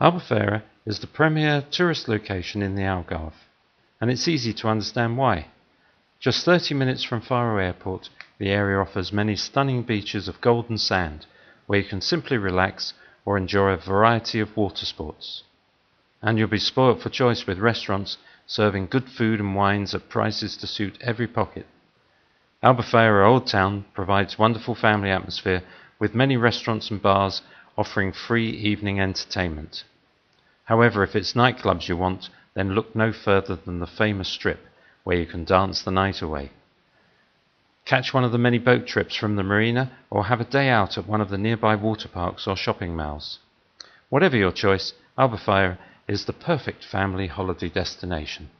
Albufeira is the premier tourist location in the Algarve, and it's easy to understand why. Just 30 minutes from Faro Airport, the area offers many stunning beaches of golden sand where you can simply relax or enjoy a variety of water sports. And you'll be spoilt for choice with restaurants serving good food and wines at prices to suit every pocket. Albufeira Old Town provides wonderful family atmosphere with many restaurants and bars offering free evening entertainment. However, if it's nightclubs you want, then look no further than the famous strip where you can dance the night away. Catch one of the many boat trips from the marina or have a day out at one of the nearby water parks or shopping malls. Whatever your choice, Albufeira is the perfect family holiday destination.